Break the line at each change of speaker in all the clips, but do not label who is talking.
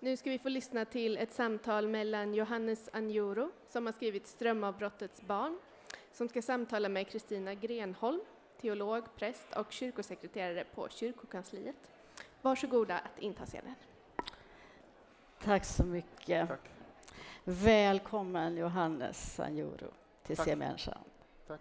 Nu ska vi få lyssna till ett samtal mellan Johannes Anjuro, som har skrivit Strömavbrottets barn, som ska samtala med Kristina Grenholm, teolog, präst och kyrkosekreterare på kyrkokansliet. Varsågoda att inta scenen.
Tack så mycket.
Tack.
Välkommen Johannes Anjuro till
Tack.
Se människan.
Tack.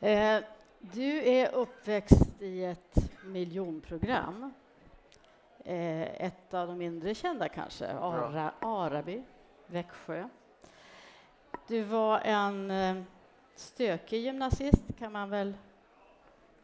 Eh, du är uppväxt i ett miljonprogram. Eh, ett av de mindre kända kanske, Ara, Araby, Växjö. Du var en eh, stökig gymnasist kan man väl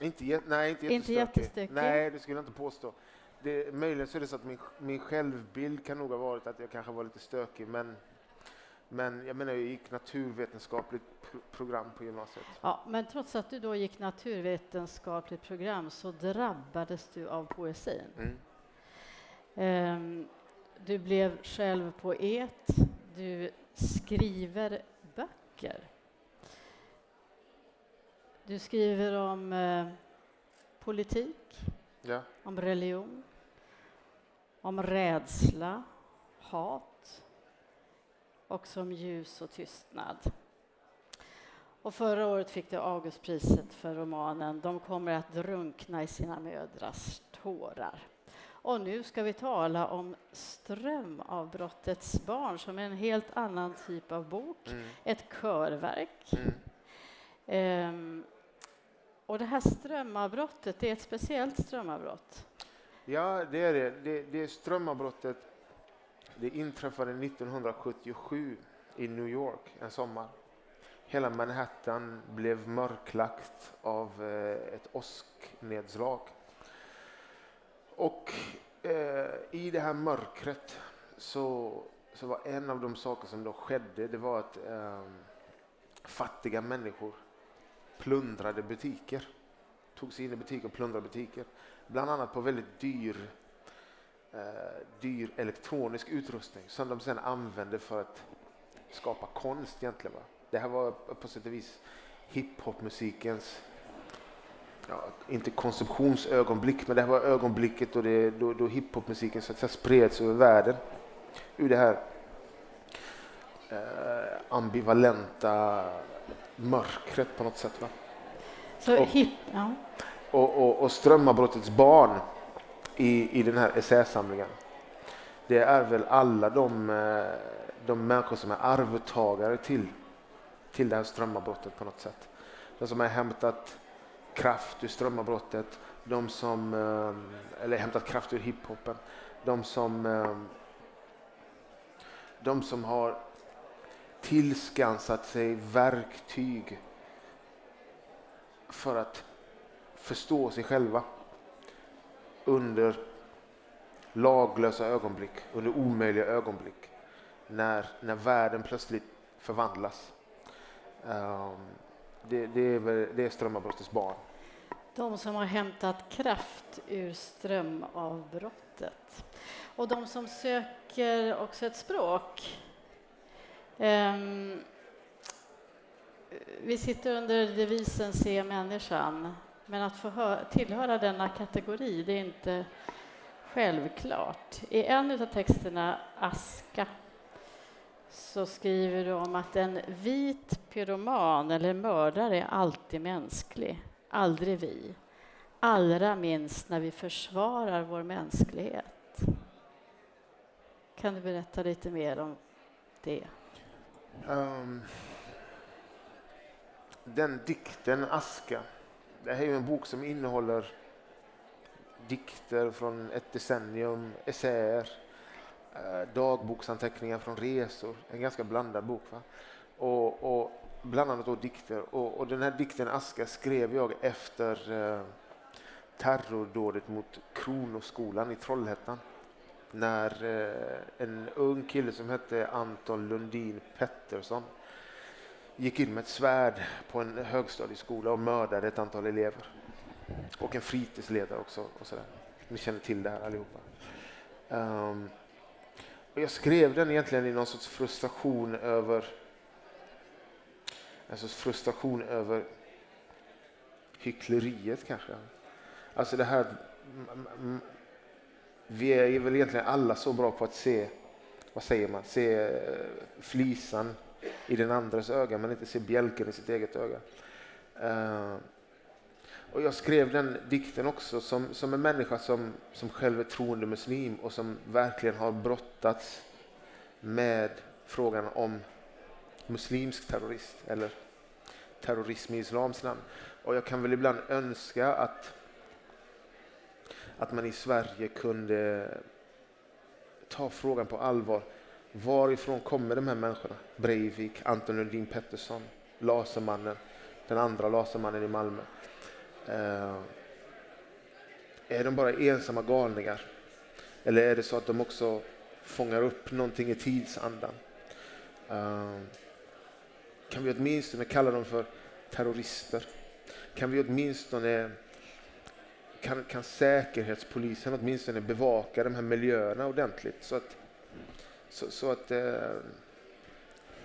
Inte, nej, inte
Inte
jättestökig. Nej, det skulle jag inte påstå. Det, möjligen så är det så att min, min självbild kan nog ha varit att jag kanske var lite stökig, men, men jag menar, jag gick naturvetenskapligt pro- program på gymnasiet.
Ja, men trots att du då gick naturvetenskapligt program så drabbades du av poesin.
Mm.
Ehm, du blev själv poet, du skriver böcker. Du skriver om eh, politik,
Ja.
om religion, om rädsla, hat, också om ljus och tystnad. Och förra året fick du Augustpriset för romanen De kommer att drunkna i sina mödrars tårar. Och nu ska vi tala om Strömavbrottets barn som är en helt annan typ av bok,
Mm.
ett körverk.
Mm.
Ehm, och det här strömavbrottet, det är ett speciellt strömavbrott.
Ja, det är det. det. Det strömavbrottet det inträffade 1977 i New York en sommar. Hela Manhattan blev mörklagt av eh, ett åsknedslag. Och eh, i det här mörkret så, så var en av de saker som då skedde, det var att eh, fattiga människor plundrade butiker. Tog sig in i butiker och plundrade butiker. Bland annat på väldigt dyr, eh, dyr elektronisk utrustning som de sen använde för att skapa konst egentligen. Va? Det här var på sätt och vis hiphopmusikens, ja, inte konsumtionsögonblick, men det här var ögonblicket då, det, då, då hiphopmusiken så att säga spreds över världen. Ur det här eh, ambivalenta mörkret på något sätt. Va?
Så
Och-
hip, ja.
och, och, och Strömavbrottets barn i, i den här essäsamlingen. Det är väl alla de, eh, de människor som är arvtagare till, till det här strömavbrottet på något sätt. De som har hämtat kraft ur strömavbrottet, de som, eh, eller hämtat kraft ur hiphopen, de som, eh, de som har tillskansat sig verktyg för att förstå sig själva under laglösa ögonblick, under omöjliga ögonblick när, när världen plötsligt förvandlas. Um, det, det, är det är strömavbrottets barn.
De som har hämtat kraft ur strömavbrottet. Och de som söker också ett språk. Um, vi sitter under devisen Se människan, men att få tillhöra denna kategori, det är inte självklart. I en av texterna, Aska, så skriver du om att en vit pyroman eller mördare är alltid mänsklig, aldrig vi. Allra minst när vi försvarar vår mänsklighet. Kan du berätta lite mer om det?
Um, den dikten, Aska, det här är ju en bok som innehåller dikter från ett decennium, essäer, eh, dagboksanteckningar från resor. En ganska blandad bok. Va? Och, och bland annat då dikter. Och, och den här dikten Aska skrev jag efter eh, terrordådet mot Kronoskolan i Trollhättan. När eh, en ung kille som hette Anton Lundin Pettersson gick in med ett svärd på en högstadieskola och mördade ett antal elever. Och en fritidsledare också. Och sådär. Ni känner till det här allihopa. Um, och jag skrev den egentligen i någon sorts frustration över en sorts frustration över hyckleriet kanske. Alltså det här vi är väl egentligen alla så bra på att se, vad säger man, se eh, flisan i den andres öga men inte se bjälken i sitt eget öga. Uh, och jag skrev den dikten också som, som en människa som, som själv är troende muslim och som verkligen har brottats med frågan om muslimsk terrorist eller terrorism i islams namn. Och jag kan väl ibland önska att, att man i Sverige kunde ta frågan på allvar. Varifrån kommer de här människorna? Breivik, Anton Lundin Pettersson, Lasermannen, den andra Lasermannen i Malmö. Eh, är de bara ensamma galningar? Eller är det så att de också fångar upp någonting i tidsandan? Eh, kan vi åtminstone kalla dem för terrorister? Kan vi åtminstone kan, kan säkerhetspolisen åtminstone bevaka de här miljöerna ordentligt så att, så, så att eh,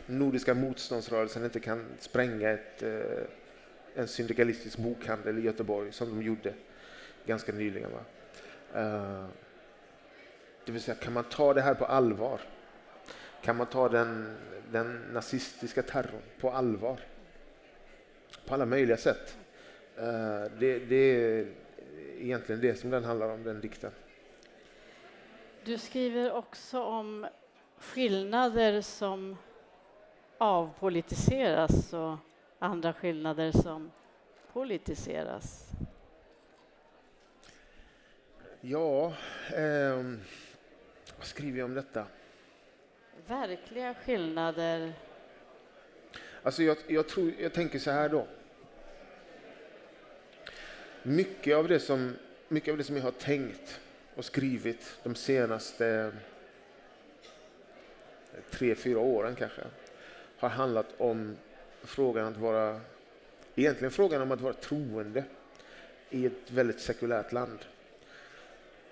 Nordiska motståndsrörelsen inte kan spränga ett, eh, en syndikalistisk bokhandel i Göteborg som de gjorde ganska nyligen. Va? Eh, det vill säga, kan man ta det här på allvar? Kan man ta den, den nazistiska terrorn på allvar? På alla möjliga sätt. Uh, det, det är egentligen det som den handlar om, den dikten.
Du skriver också om skillnader som avpolitiseras och andra skillnader som politiseras?
Ja, eh, vad skriver jag om detta?
Verkliga skillnader?
Alltså jag, jag, tror, jag tänker så här då. Mycket av, det som, mycket av det som jag har tänkt och skrivit de senaste tre, fyra åren kanske har handlat om frågan att vara, egentligen frågan om att vara troende i ett väldigt sekulärt land.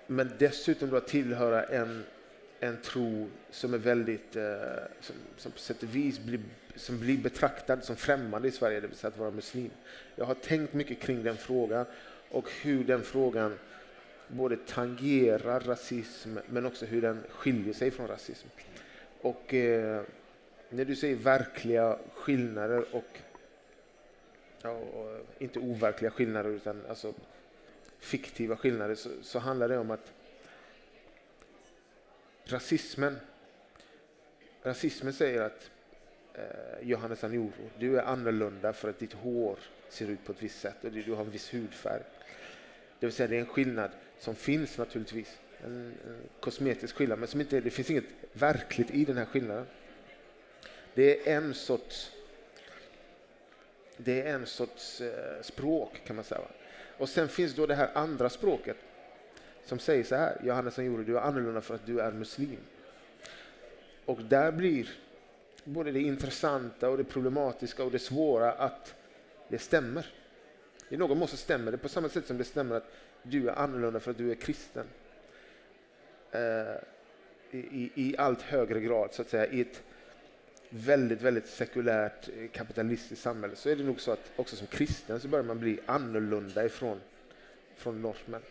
Men dessutom då att tillhöra en, en tro som är väldigt, eh, som, som på sätt och vis blir, som blir betraktad som främmande i Sverige, det vill säga att vara muslim. Jag har tänkt mycket kring den frågan och hur den frågan både tangerar rasism men också hur den skiljer sig från rasism. Och eh, när du säger verkliga skillnader och, ja, och inte overkliga skillnader utan alltså fiktiva skillnader så, så handlar det om att rasismen rasismen säger att eh, Johannes Anjoro, du är annorlunda för att ditt hår ser ut på ett visst sätt och du har en viss hudfärg. Det vill säga det är en skillnad som finns naturligtvis, en, en kosmetisk skillnad, men som inte, det finns inget verkligt i den här skillnaden. Det är en sorts, det är en sorts eh, språk kan man säga. Och sen finns då det här andra språket som säger så här, Johannes gjorde du är annorlunda för att du är muslim. Och där blir både det intressanta och det problematiska och det svåra att det stämmer. I någon mån så stämmer det på samma sätt som det stämmer att du är annorlunda för att du är kristen. Eh, i, i, allt högre grad så att säga i ett väldigt, väldigt sekulärt eh, kapitalistiskt samhälle så är det nog så att också som kristen så börjar man bli annorlunda ifrån från norrmän.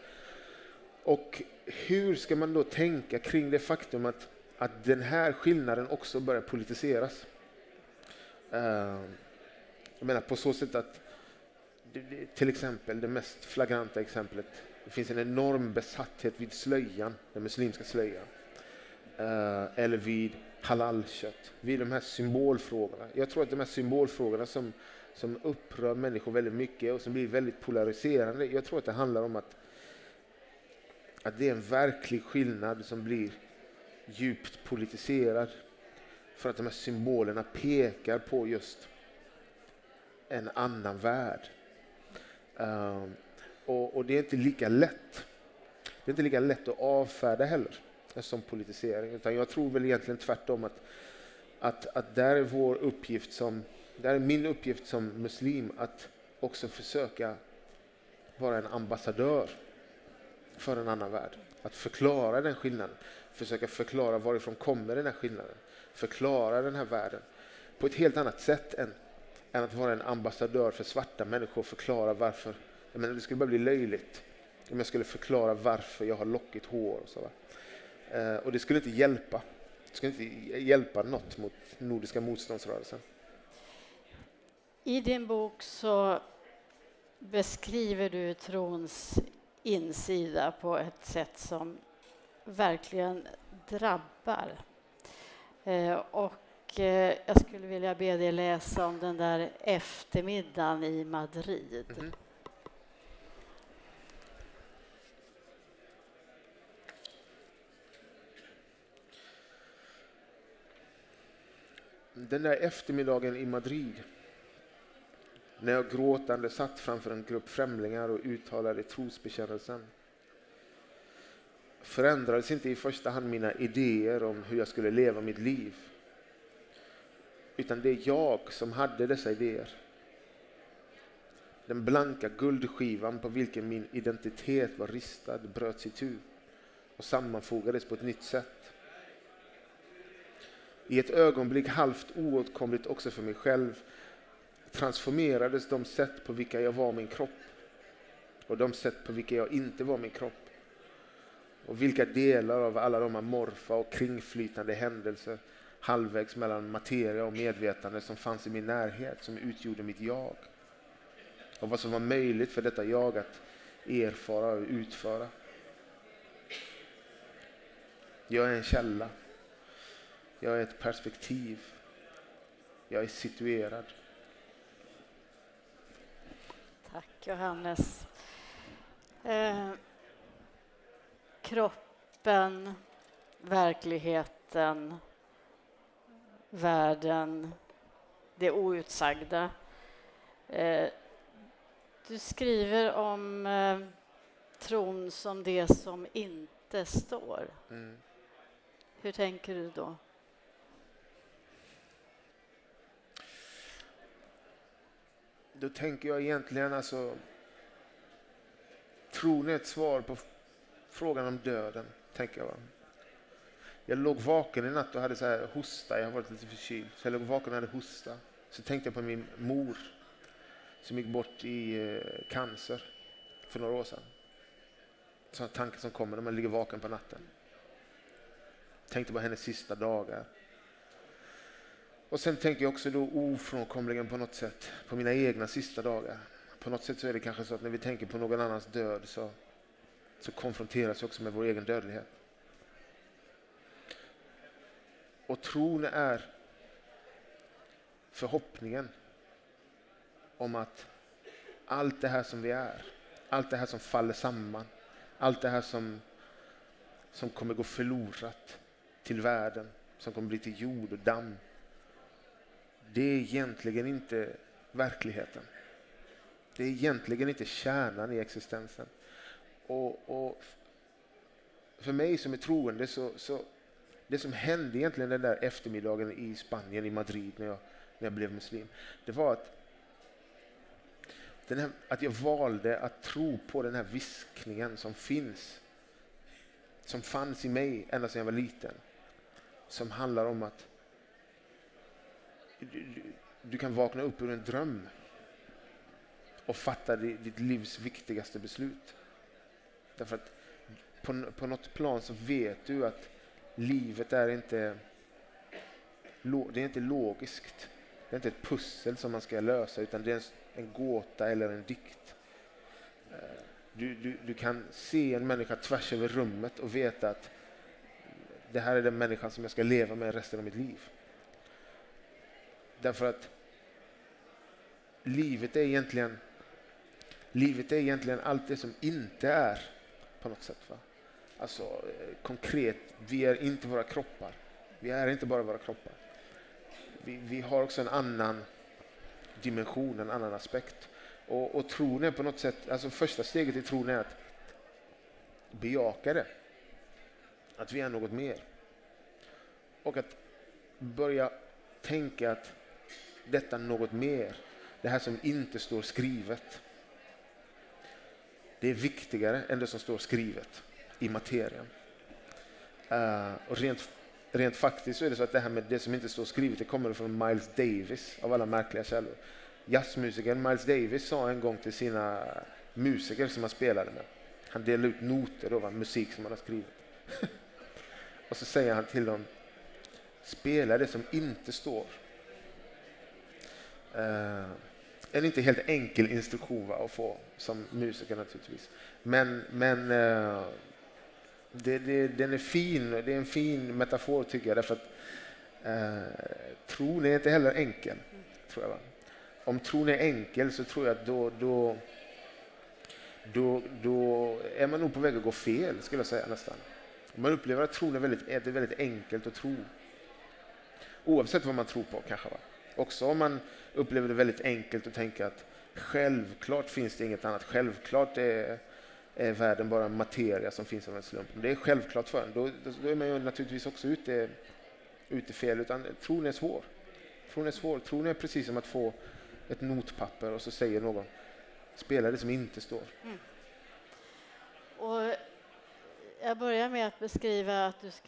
Och hur ska man då tänka kring det faktum att, att den här skillnaden också börjar politiseras? Uh, jag menar på så sätt att till exempel det mest flagranta exemplet. Det finns en enorm besatthet vid slöjan, den muslimska slöjan. Uh, eller vid halalkött, vid de här symbolfrågorna. Jag tror att de här symbolfrågorna som, som upprör människor väldigt mycket och som blir väldigt polariserande, jag tror att det handlar om att, att det är en verklig skillnad som blir djupt politiserad. För att de här symbolerna pekar på just en annan värld. Um, och, och, det är inte lika lätt. Det är inte lika lätt att avfärda heller som politisering. Utan jag tror väl egentligen tvärtom att, att, att där är vår uppgift som, där är min uppgift som muslim att också försöka vara en ambassadör för en annan värld. Att förklara den skillnaden, försöka förklara varifrån kommer den här skillnaden, förklara den här världen på ett helt annat sätt än, än att vara en ambassadör för svarta människor och förklara varför. Jag menar, det skulle bara bli löjligt om jag skulle förklara varför jag har lockigt hår. Och, så, eh, och det skulle inte hjälpa. Det skulle inte hjälpa något mot Nordiska motståndsrörelsen.
I din bok så beskriver du trons insida på ett sätt som verkligen drabbar. Eh, och eh, jag skulle vilja be dig läsa om den där eftermiddagen i Madrid. Mm.
Den där eftermiddagen i Madrid när jag gråtande satt framför en grupp främlingar och uttalade trosbekännelsen förändrades inte i första hand mina idéer om hur jag skulle leva mitt liv. Utan det är jag som hade dessa idéer. Den blanka guldskivan på vilken min identitet var ristad bröts itu och sammanfogades på ett nytt sätt. I ett ögonblick halvt oåtkomligt också för mig själv transformerades de sätt på vilka jag var min kropp och de sätt på vilka jag inte var min kropp. Och vilka delar av alla de amorfa och kringflytande händelser halvvägs mellan materia och medvetande som fanns i min närhet, som utgjorde mitt jag. Och vad som var möjligt för detta jag att erfara och utföra. Jag är en källa. Jag är ett perspektiv. Jag är situerad.
Tack Johannes. Eh, kroppen, verkligheten, världen, det outsagda. Eh, du skriver om eh, tron som det som inte står. Mm. Hur tänker du då?
Då tänker jag egentligen alltså tron är ett svar på frågan om döden, tänker jag. Jag låg vaken i natt och hade så här hosta, jag har varit lite förkyld. Så jag låg vaken och hade hosta. Så tänkte jag på min mor som gick bort i eh, cancer för några år sedan. Sådana tankar som kommer när man ligger vaken på natten. Tänkte på hennes sista dagar. Och sen tänker jag också då ofrånkomligen på något sätt på mina egna sista dagar. På något sätt så är det kanske så att när vi tänker på någon annans död så, så konfronteras vi också med vår egen dödlighet. Och tron är förhoppningen om att allt det här som vi är, allt det här som faller samman, allt det här som, som kommer gå förlorat till världen, som kommer bli till jord och damm, det är egentligen inte verkligheten. Det är egentligen inte kärnan i existensen. Och, och för mig som är troende så, så det som hände egentligen den där eftermiddagen i Spanien, i Madrid, när jag, när jag blev muslim, det var att, här, att jag valde att tro på den här viskningen som finns, som fanns i mig ända sedan jag var liten, som handlar om att du, du kan vakna upp ur en dröm och fatta ditt livs viktigaste beslut. Därför att på, på något plan så vet du att livet är inte, det är inte logiskt. Det är inte ett pussel som man ska lösa utan det är en gåta eller en dikt. Du, du, du kan se en människa tvärs över rummet och veta att det här är den människan som jag ska leva med resten av mitt liv. Därför att livet är egentligen livet är egentligen allt det som inte är på något sätt. Va? Alltså eh, konkret, vi är inte våra kroppar. Vi är inte bara våra kroppar. Vi, vi har också en annan dimension, en annan aspekt. Och, och tron är på något sätt, alltså första steget i tron är att bejaka det. Att vi är något mer. Och att börja tänka att detta något mer, det här som inte står skrivet, det är viktigare än det som står skrivet i materien. Uh, och rent, rent faktiskt så är det så att det här med det som inte står skrivet det kommer från Miles Davis av alla märkliga källor. Jazzmusikern Miles Davis sa en gång till sina musiker som han spelade med Han delade ut noter, av musik som han har skrivit. och så säger han till dem, spela det som inte står. Eh, en inte helt enkel instruktion va, att få som musiker naturligtvis. Men, men eh, det, det, den är fin, det är en fin metafor tycker jag därför att eh, tron är inte heller enkel. Tror jag, va? Om tron är enkel så tror jag att då, då, då, då är man nog på väg att gå fel skulle jag säga nästan. Man upplever att tron är väldigt, är det väldigt enkelt att tro. Oavsett vad man tror på kanske. Va? Också om man upplever det väldigt enkelt och tänker att självklart finns det inget annat. Självklart är, är världen bara materia som finns av en slump. Det är självklart för en. Då, då är man ju naturligtvis också ute, ute fel. Utan tron är svår. Tron är svår. Tron är precis som att få ett notpapper och så säger någon spela det som inte står. Mm.
Och jag börjar med att beskriva att du, sk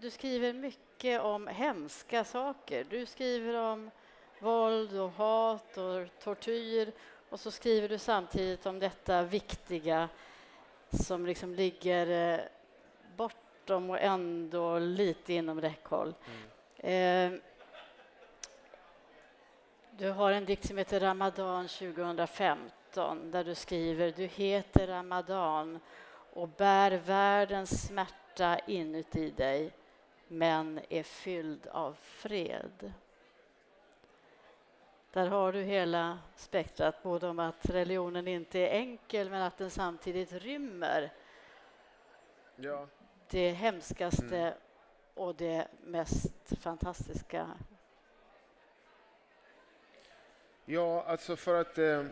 du skriver mycket om hemska saker. Du skriver om våld och hat och tortyr och så skriver du samtidigt om detta viktiga som liksom ligger eh, bortom och ändå lite inom räckhåll. Mm. Eh, du har en dikt som heter Ramadan 2015 där du skriver Du heter Ramadan och bär världens smärta inuti dig men är fylld av fred. Där har du hela spektrat, både om att religionen inte är enkel men att den samtidigt rymmer ja. det hemskaste mm. och det mest fantastiska.
Ja, alltså för att... Eh,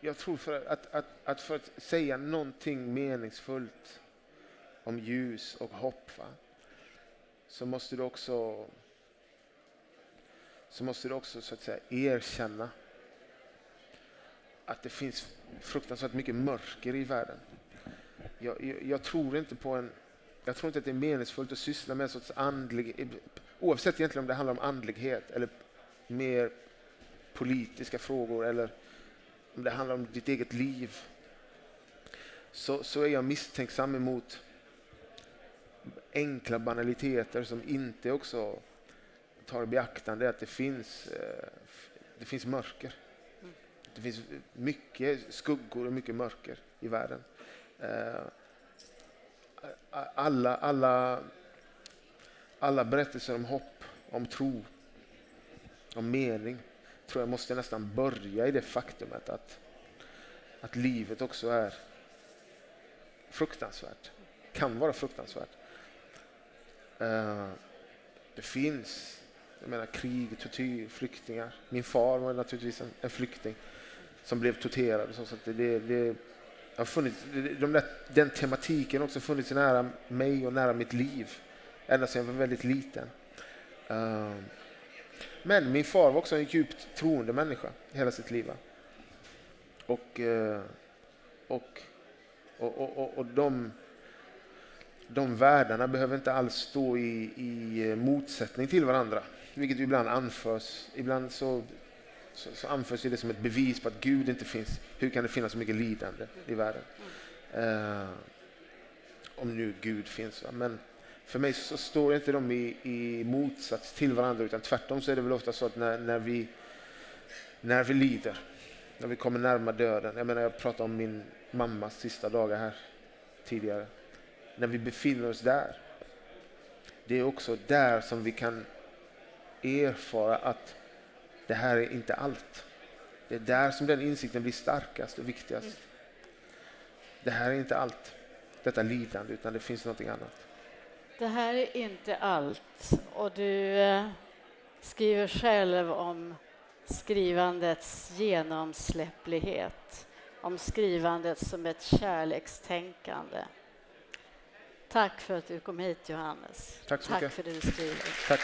jag tror för att, att, att, för att säga någonting meningsfullt om ljus och hopp va, så måste du också så måste du också så att säga erkänna att det finns fruktansvärt mycket mörker i världen. Jag, jag, jag, tror inte på en... Jag tror inte att det är meningsfullt att syssla med en sorts andlig... Oavsett egentligen om det handlar om andlighet eller mer politiska frågor eller om det handlar om ditt eget liv. Så, så är jag misstänksam emot enkla banaliteter som inte också tar i beaktande att det finns, eh, det finns mörker. Det finns mycket skuggor och mycket mörker i världen. Eh, alla, alla, alla berättelser om hopp, om tro, om mening tror jag måste nästan börja i det faktumet att, att livet också är fruktansvärt. Kan vara fruktansvärt. Eh, det finns jag menar krig, tortyr, flyktingar. Min far var naturligtvis en, en flykting som blev torterad. Så, så det, det, har funnits, de där, den tematiken har också funnits nära mig och nära mitt liv ända sedan jag var väldigt liten. Uh, men min far var också en djupt troende människa hela sitt liv. Och, uh, och, och, och, och de de världarna behöver inte alls stå i, i eh, motsättning till varandra, vilket ibland anförs. Ibland så, så, så anförs det som ett bevis på att Gud inte finns. Hur kan det finnas så mycket lidande i världen? Uh, om nu Gud finns. Va? Men för mig så står inte de i, i motsats till varandra, utan tvärtom så är det väl ofta så att när, när, vi, när vi lider, när vi kommer närmare döden. Jag menar, jag pratade om min mammas sista dagar här tidigare när vi befinner oss där. Det är också där som vi kan erfara att det här är inte allt. Det är där som den insikten blir starkast och viktigast. Det här är inte allt, detta lidande, utan det finns något annat.
Det här är inte allt. Och du eh, skriver själv om skrivandets genomsläpplighet, om skrivandet som ett kärlekstänkande. Tack för att du kom hit, Johannes.
Tack.
Tack för det du skriver.
Tack.